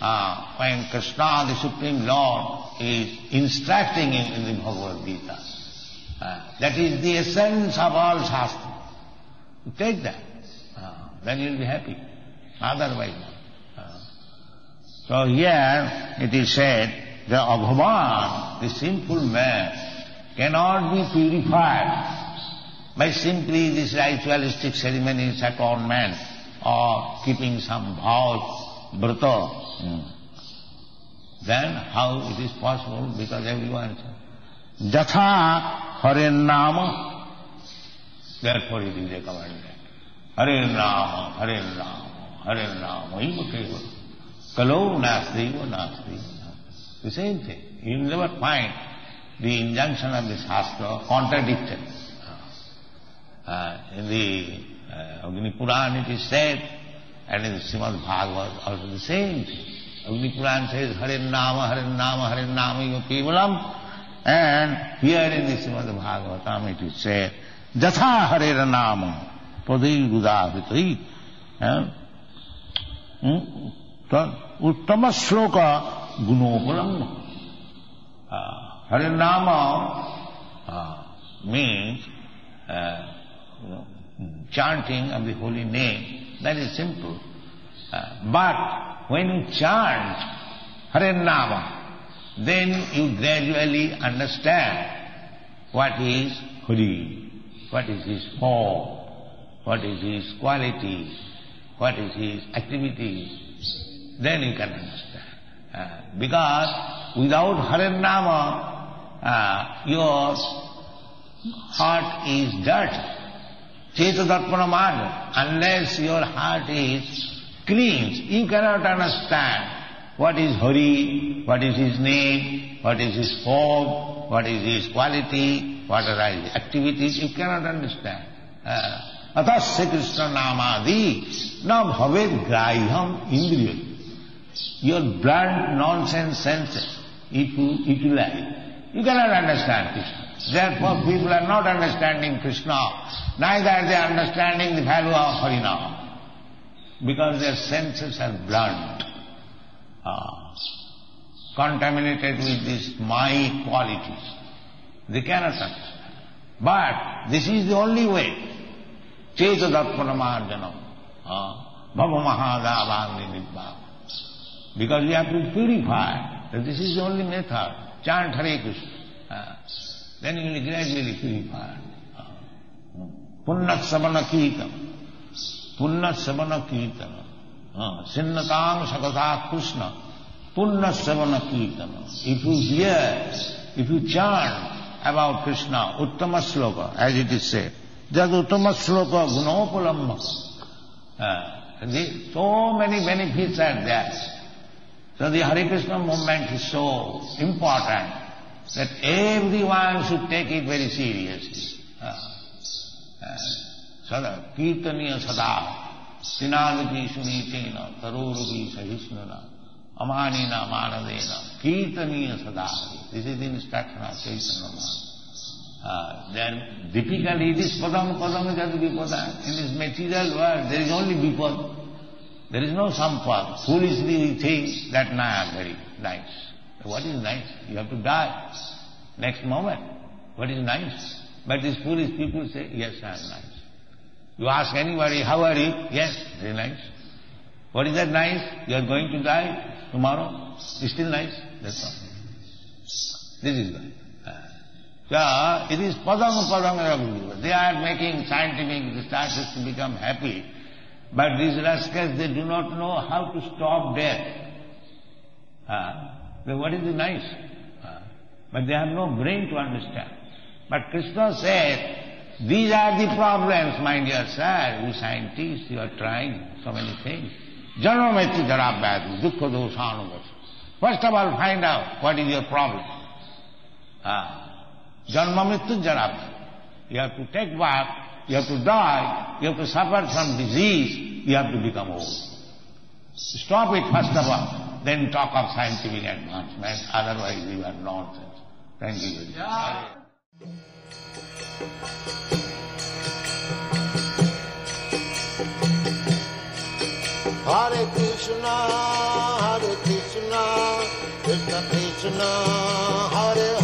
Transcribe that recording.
uh, when Krishna, the Supreme Lord, is instructing in, in the Bhagavad Gita, uh, that is the essence of all Shastra. You take that, uh, then you'll be happy. Otherwise not. So here it is said, the Bhagavan, the simple man, cannot be purified by simply this ritualistic ceremonies, atonement, or keeping some vows, brata. Then how it is possible? Because everyone is Jatha Hare Nama. Therefore it is a commandment. Hare Nama, Hare Nama, Hare Nama, Iva Keva. Kalau Nasdeva, Nasdeva. The same thing. You will never find the injunction of the Shastra contradicted. Uh, in the uh, Agni Puran it is said, and in Srimad Bhagavat also the same thing. Agni Puran says, Hare Nama, Hare Nama, Hare Nama, Iva And here in the Srimad Bhagavatam it is said, Jatha Hare Nama, Padai Gudavitai. Uttama Shloka Gunopalam. Hare Nama means uh, you know, chanting of the holy name, that is simple. Uh, but when you chant Hare Nama, then you gradually understand what is Hari, what is his form, what is his quality, what is his activity. Then you can understand. Uh, because without Hare Nama, uh, your heart is dirty. Chetadarpana marga. Unless your heart is clean, you cannot understand what is Hari, what is his name, what is his form, what is his quality, what are his activities, you cannot understand. Ah. Atasya Krishna namadi na bhaved graham indriya. Your blunt nonsense senses, if you utilize, you cannot understand Krishna. Therefore people are not understanding Krishna, neither are they understanding the value of Harinam. Because their senses are blunt, uh, contaminated with these my qualities. They cannot understand. But this is the only way. Cheta Darpanamarjanam. Bhava Mahadavandi. Because we have to purify. This is the only method. Chant Hare Krishna. Uh, then you will gradually purify. Punnat Savana Kirtan. Punnat Savana Kirtan. Sinnatam Sakata Krishna. Punnat Savana Kirtan. If you hear, if you chant about Krishna, Uttama Sloka, as it is said, Jad Uttama Sloka Gunopalamma. So many benefits are there. So the Hare Krishna movement is so important that everyone should take it very seriously. Sada, kirtaniya sada, sinadapi sunitena, tarorupi sahisnana, amanina manadena, kirtaniya sada. This is the instruction of Chaitanya uh, Then typically it is padam, padam jad vipada. In this material world there is only vipad. There is no sampad. Foolishly we think that na, very nice. What is nice? You have to die next moment. What is nice? But these foolish people say, yes, I am nice. You ask anybody, how are you? Yes, very nice. What is that nice? You are going to die tomorrow. It's still nice. That's all. This is why. Uh, so, it is padam padam They are making scientific researches to become happy. But these rascals, they do not know how to stop death. Then what is the nice? But they have no brain to understand. But Krishna said, these are the problems, my dear sir. You scientists, you are trying so many things. Jara Vyadi, Dukkha Doshanubhati. First of all, find out what is your problem. Ah. Janma Mrityu You have to take birth, you have to die, you have to suffer from disease, you have to become old. Stop it first of all, then talk of scientific advancement, otherwise you are nonsense. Thank you very much. Hare Krishna, Hare Krishna, Krishna Krishna, Hare